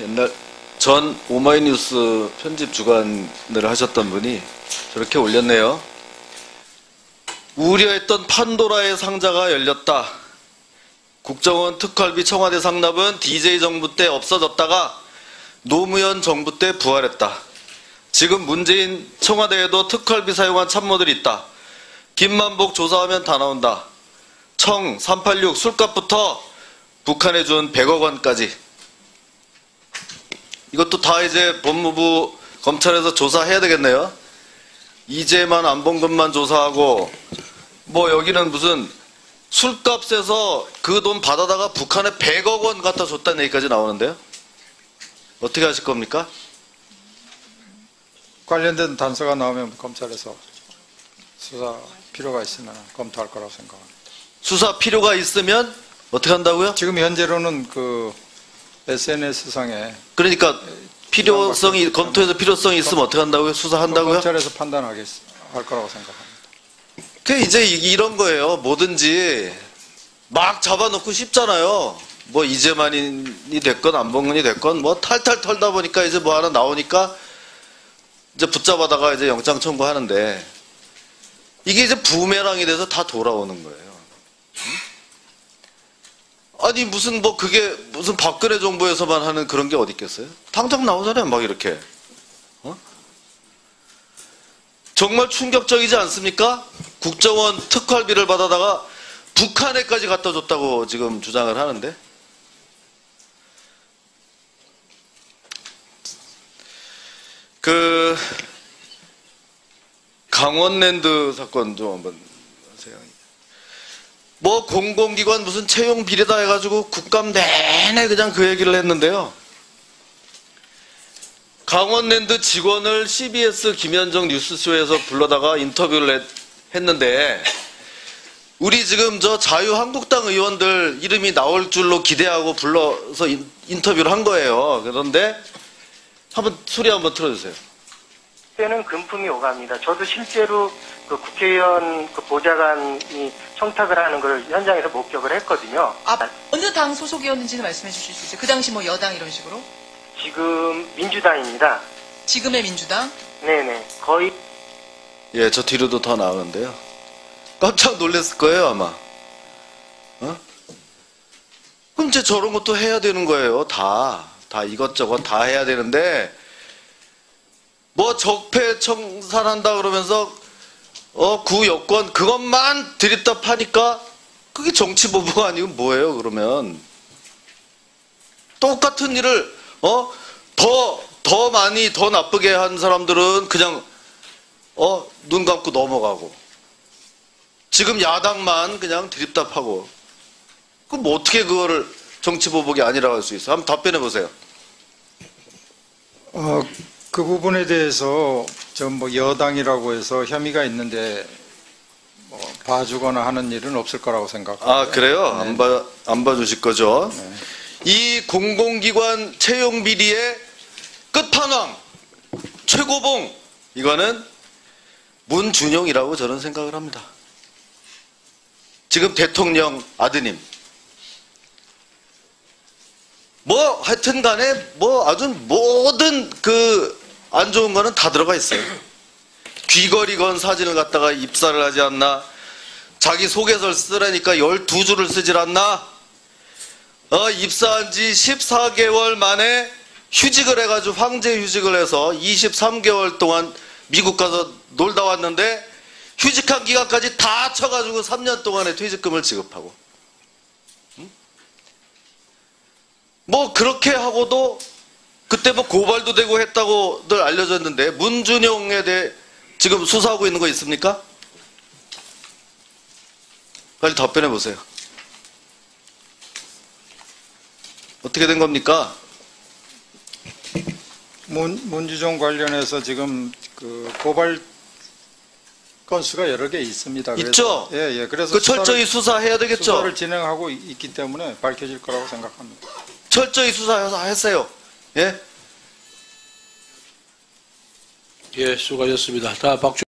옛날 전 오마이뉴스 편집 주간을 하셨던 분이 저렇게 올렸네요. 우려했던 판도라의 상자가 열렸다. 국정원 특활비 청와대 상납은 DJ 정부 때 없어졌다가 노무현 정부 때 부활했다. 지금 문재인 청와대에도 특활비 사용한 참모들이 있다. 김만복 조사하면 다 나온다. 청 386 술값부터 북한에 준 100억 원까지. 이것도 다 이제 법무부 검찰에서 조사해야 되겠네요. 이제만 안 본 것만 조사하고 뭐 여기는 무슨 술값에서 그 돈 받아다가 북한에 100억 원 갖다 줬다는 얘기까지 나오는데요. 어떻게 하실 겁니까? 관련된 단서가 나오면 검찰에서 수사 필요가 있으면 검토할 거라고 생각합니다. 수사 필요가 있으면 어떻게 한다고요? 지금 현재로는 그 SNS상에 그러니까 필요성이 검토해서 필요성이 있으면 어떻게 한다고요? 수사한다고요? 검찰에서 판단하겠 할 거라고 생각합니다. 그 이제 이- 이런 거예요. 뭐든지 막 잡아놓고 싶잖아요. 뭐 이재만이 됐건 안봉근이 됐건 뭐 탈탈 털다 보니까 이제 뭐 하나 나오니까 이제 붙잡아다가 이제 영장 청구하는데 이게 이제 부메랑이 돼서 다 돌아오는 거예요. 응? 아니 무슨 뭐 그게 무슨 박근혜 정부에서만 하는 그런 게 어디 있겠어요? 당장 나오잖아요. 막 이렇게. 어? 정말 충격적이지 않습니까? 국정원 특활비를 받아다가 북한에까지 갖다 줬다고 지금 주장을 하는데 그 강원랜드 사건 좀 한번 하세요. 뭐 공공기관 무슨 채용 비례다 해가지고 국감 내내 그냥 그 얘기를 했는데요. 강원랜드 직원을 CBS 김현정 뉴스쇼에서 불러다가 인터뷰를 했, 했는데 우리 지금 저 자유한국당 의원들 이름이 나올 줄로 기대하고 불러서 인, 인터뷰를 한 거예요. 그런데 한번 소리 한번 틀어주세요. 때는 금품이 오갑니다. 저도 실제로 그 국회의원 그 보좌관이 청탁을 하는 걸 현장에서 목격을 했거든요. 아, 어느 당 소속이었는지는 말씀해 주실 수 있어요? 그 당시 뭐 여당 이런 식으로? 지금 민주당입니다. 지금의 민주당? 네네. 거의 예, 저 뒤로도 더 나오는데요. 깜짝 놀랐을 거예요, 아마. 어? 그럼 이제 저런 것도 해야 되는 거예요, 다. 다 이것저것 다 해야 되는데, 뭐 적폐 청산한다 그러면서, 어, 구 여권 그것만 드립다 파니까, 그게 정치보부가 아니고 뭐예요, 그러면. 똑같은 일을, 어, 더, 더 많이, 더 나쁘게 한 사람들은 그냥 어, 눈 감고 넘어가고. 지금 야당만 그냥 드립답하고. 그럼 뭐 어떻게 그거를 정치 보복이 아니라고 할 수 있어? 한번 답변해 보세요. 어, 그 부분에 대해서 좀뭐 여당이라고 해서 혐의가 있는데 뭐 봐주거나 하는 일은 없을 거라고 생각합니다. 아, 그래요? 안 봐, 안 봐주실 거죠? 네. 이 공공기관 채용 비리의 끝판왕, 최고봉, 이거는 문준용이라고 저는 생각을 합니다. 지금 대통령 아드님. 뭐, 하여튼 간에, 뭐, 아주 모든 그, 안 좋은 거는 다 들어가 있어요. 귀걸이 건 사진을 갖다가 입사를 하지 않나? 자기 소개서를 쓰라니까 12줄을 쓰질 않나? 어, 입사한 지 14개월 만에 휴직을 해가지고 황제 휴직을 해서 23개월 동안 미국 가서 놀다 왔는데 휴직한 기간까지 다 쳐가지고 3년 동안의 퇴직금을 지급하고. 응? 뭐 그렇게 하고도 그때 뭐 고발도 되고 했다고들 알려졌는데 문준용에 대해 지금 수사하고 있는 거 있습니까? 빨리 답변해 보세요. 어떻게 된 겁니까? 문, 문주종 관련해서 지금 그 고발 건수가 여러 개 있습니다. 있죠? 예, 예. 그래서 그 철저히 수사를, 수사해야 되겠죠? 수사를 진행하고 있- 있기 때문에 밝혀질 거라고 생각합니다. 철저히 수사했어요. 예? 예, 수고하셨습니다. 다 박주